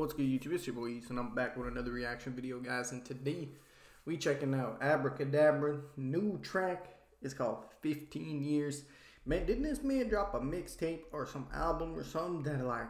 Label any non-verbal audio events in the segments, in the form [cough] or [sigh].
What's good YouTube? It's your boy Issa and I'm back with another reaction video guys and today we checking out Abra Cadabra new track. It's called 15 Years. Man, didn't this man drop a mixtape or some album or something that like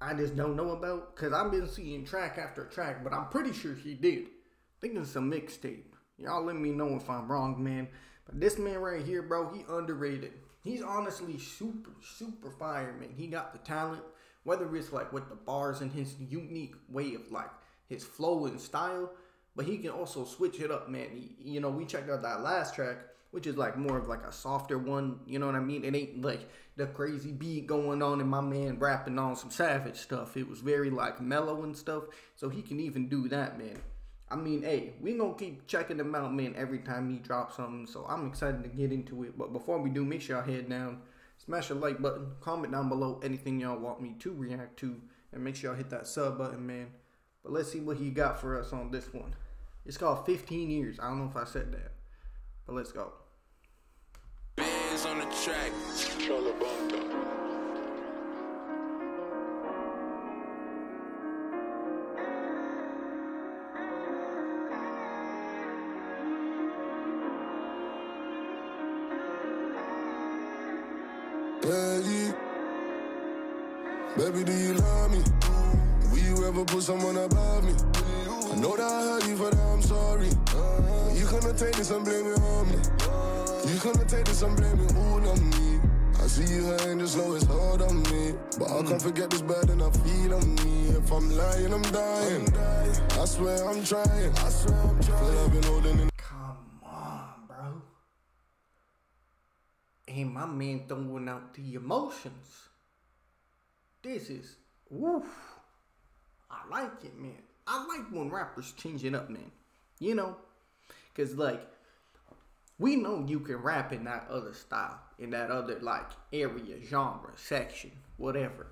I just don't know about? Cause I've been seeing track after track, but I'm pretty sure he did. I think it's a mixtape. Y'all let me know if I'm wrong, man. But this man right here, bro, he underrated. He's honestly super, super fire, man. He got the talent whether it's like with the bars and his unique way of like his flow and style, but he can also switch it up, man. You know, we checked out that last track, which is like more of like a softer one. You know what I mean? It ain't like the crazy beat going on and my man rapping on some savage stuff. It was very like mellow and stuff. So he can even do that, man. I mean, hey, we gonna keep checking him out, man, every time he drops something. So I'm excited to get into it. But before we do, make sure y'all head down Smash the like button. Comment down below anything y'all want me to react to. And make sure y'all hit that sub button, man. But let's see what he got for us on this one. It's called 15 Years. I don't know if I said that. But let's go. Bands on the track. Baby, do you love me? Will you ever put someone above me? I know that I hurt you, that I'm sorry. You take this and blame it on me. You take this and blame it all on me. I see you hurting just know it's hard on me. But I can't forget this burden I feel on me. If I'm lying, I'm dying. I swear I'm trying. I swear I'm trying. I've been holding in and my man throwing out the emotions. This is woof. I like it, man. I like when rappers change it up, man. You know, cause like we know you can rap in that other style, in that other like area, genre, section, whatever.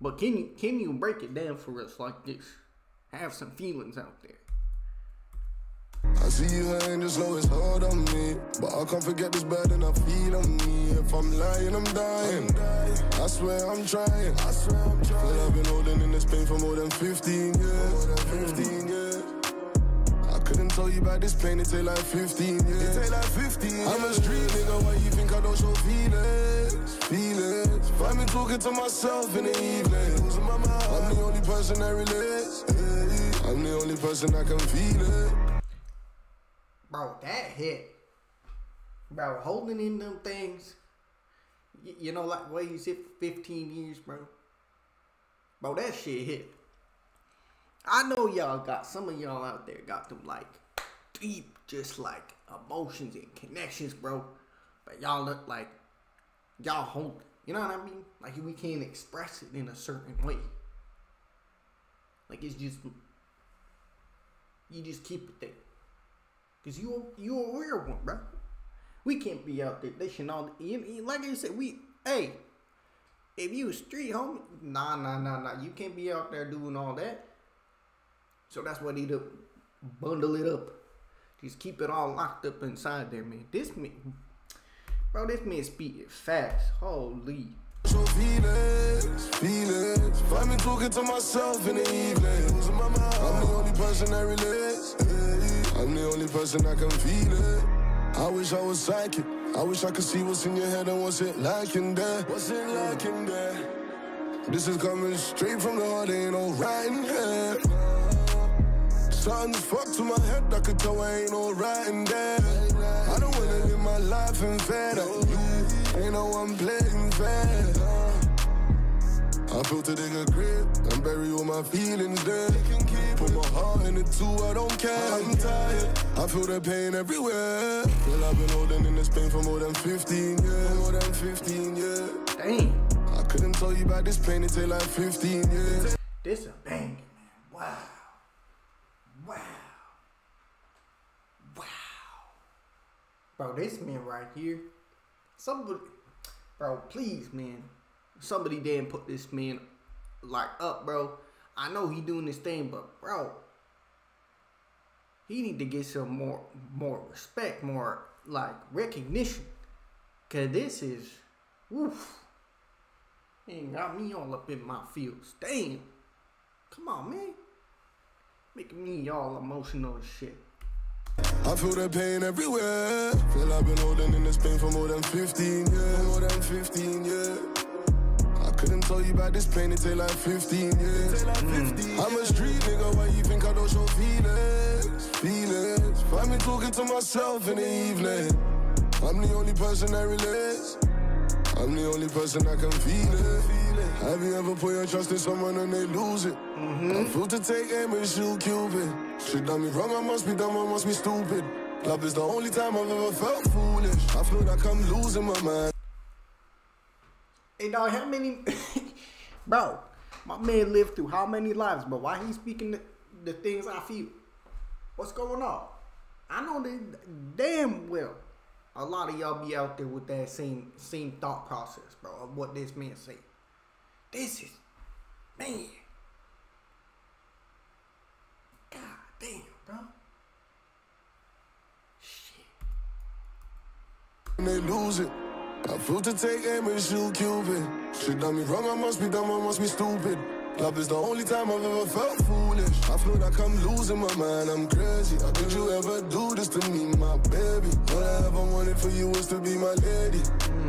But can you can you break it down for us like this? Have some feelings out there. I see you hurting just know it's hard on me. But I can't forget this burden I feel on me. If I'm lying, I'm dying. I swear I'm trying. I swear I'm trying. Feel I've been holding in this pain for more than 15 years. More than 15 years. I couldn't tell you about this pain, it take like 15 years. It take like 15 years. I'm a street nigga, why you think I don't show feelings? Feelings. Find me talking to myself in the evening. I'm the only person that relates. I'm the only person that can feel it. Bro, that hit. Bro, holding in them things. You, know, like the way you said 15 years, bro. Bro, that shit hit. I know y'all got, some of y'all out there got them like deep, just like emotions and connections, bro. But y'all look like y'all hold You know what I mean? Like we can't express it in a certain way. Like it's just, you just keep it there. Cause you you a real one, bro. We can't be out there dishing all. The, like I said, we hey, if you a street homie, nah nah nah nah, you can't be out there doing all that. So that's why they do bundle it up. Just keep it all locked up inside there, man. This man, bro, this man speaking fast. Holy. So feelings, feelings. Find me talking to myself in the evening. I'm the only person that relates. I'm the only person that can feel it. I wish I was psychic. I wish I could see what's in your head and what's it like in there. What's it like in there? This is coming straight from the heart, ain't no writing here. Something's fucked to my head, I could tell I ain't no writing there. I don't wanna live my life in. You ain't no one playing fair. I feel to dig a grave and bury all my feelings there. Put my heart in it too, I don't care. I'm tired. I feel the pain everywhere. Feel I've been holding in this pain for more than 15 years. More than 15 years. Damn. I couldn't tell you about this pain until like 15 years. This a man. Wow. Wow. Wow. Bro, this man right here. Somebody, bro, please, man somebody didn't put this man like up, bro. I know he doing this thing, but bro, he need to get some more more respect, more like recognition. Cause this is woof. Ain't got me all up in my feels. Damn. Come on, man. Making me all emotional and shit. I feel the pain everywhere. Feel I've been holding in this pain for more than 15 years. More than 15 years. Couldn't tell you about this pain until like 15 years. Mm. I'm a street nigga, why you think I don't show feelings? Feelings. Find me talking to myself in the evening. I'm the only person that relates. I'm the only person that can feel it. Have you ever put your trust in someone and they lose it? Mm-hmm. I feel to take aim and shoot Cupid. Shit done me wrong, I must be dumb, I must be stupid. Love is the only time I've ever felt foolish. I feel like I'm losing my mind. Hey dog, how many [laughs] bro, my man lived through how many lives, but why he speaking the, the things I feel? What's going on? I know that damn well a lot of y'all be out there with that same same thought process, bro, of what this man say. This is man. God damn, bro. Shit. And They lose it. I feel to take aim and shoot Cupid. Shit done me wrong, I must be dumb, I must be stupid. Love is the only time I've ever felt foolish. I feel like I'm losing my mind, I'm crazy. How could you ever do this to me, my baby? All I ever wanted for you was to be my lady.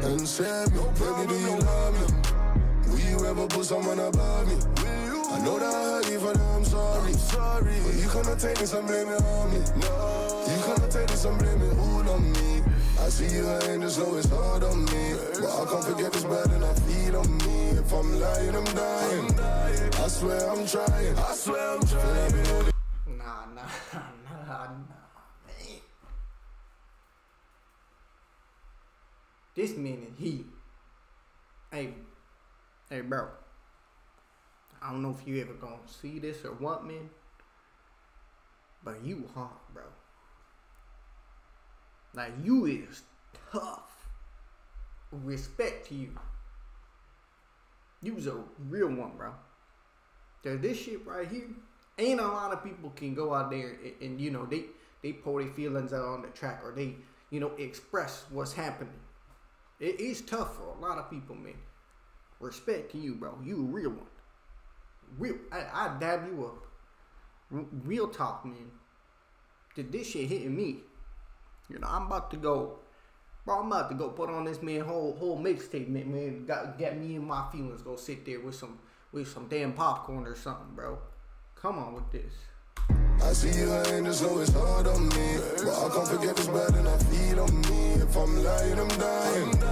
And save me, no baby, do you love me? Will you ever put someone above me? I know that I hurt you, but I'm sorry. I'm sorry. But you cannot take this and blame it on me. No. You cannot take this and blame it all on me. I see you just know it's hard on me. But I can't forget this bad and I feel on me. If I'm lying, I'm dying. I swear I'm trying. I swear I'm trying. Nah, nah, [laughs] nah, nah. This is he. Hey, hey, bro. I don't know if you ever gonna see this or what, man. But you hard, bro. Like you is tough. Respect to you. You was a real one, bro. Cause this shit right here, ain't a lot of people can go out there and, and you know they they pour their feelings out on the track or they you know express what's happening. It is tough for a lot of people, man. Respect to you, bro. You a real one. Real, I, I dab you up. Real talk, man. Did this shit hitting me? You know, I'm about to go, bro. I'm about to go put on this man whole whole mixtape, man. Man, got get me in my feelings. Go sit there with some with some damn popcorn or something, bro. Come on with this. I see you hurting, just know it's hard on me. But I can't forget this bad and I feel on me. If I'm lying, I'm dying.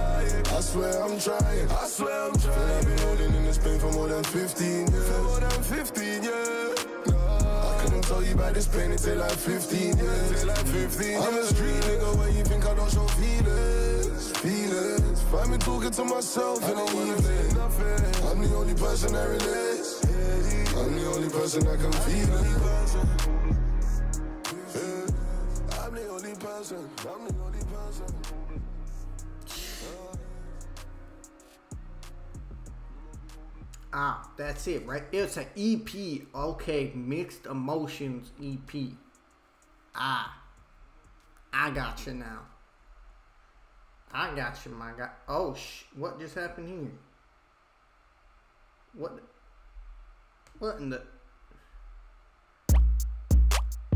I swear I'm trying. I swear I'm trying. I've been holding in this pain for more than 15 years. For more than 15 years. Couldn't you about this pain until like 15 years. Until like 15 years. I'm a street nigga where you think I don't show feelings. Feelings. Find me talking to myself and I wanna nothing. I'm the only person that relates. I'm the only person that can feel it. I'm the only person. I'm the only Ah, that's it, right? It's an EP. Okay, mixed emotions EP. Ah, I got you now. I got you, my guy. Oh, sh! What just happened here? What? What in the?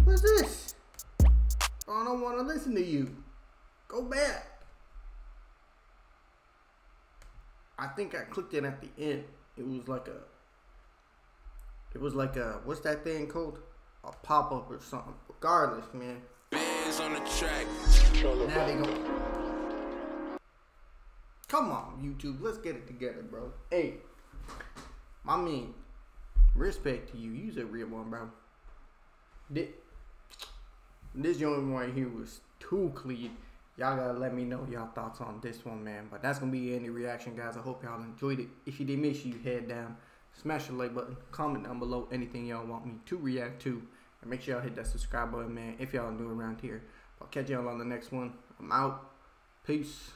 What's this? I don't want to listen to you. Go back. I think I clicked it at the end. It was like a. It was like a what's that thing called? A pop up or something. Regardless, man. Bands on the track. Now they go. Come on, YouTube. Let's get it together, bro. Hey, my man. Respect to you. You's a real one, bro. This, this young one right here was too clean. Y'all gotta let me know y'all thoughts on this one, man. But that's gonna be any reaction, guys. I hope y'all enjoyed it. If you did make sure you, head down, smash the like button, comment down below anything y'all want me to react to, and make sure y'all hit that subscribe button, man. If y'all new around here, I'll catch y'all on the next one. I'm out. Peace.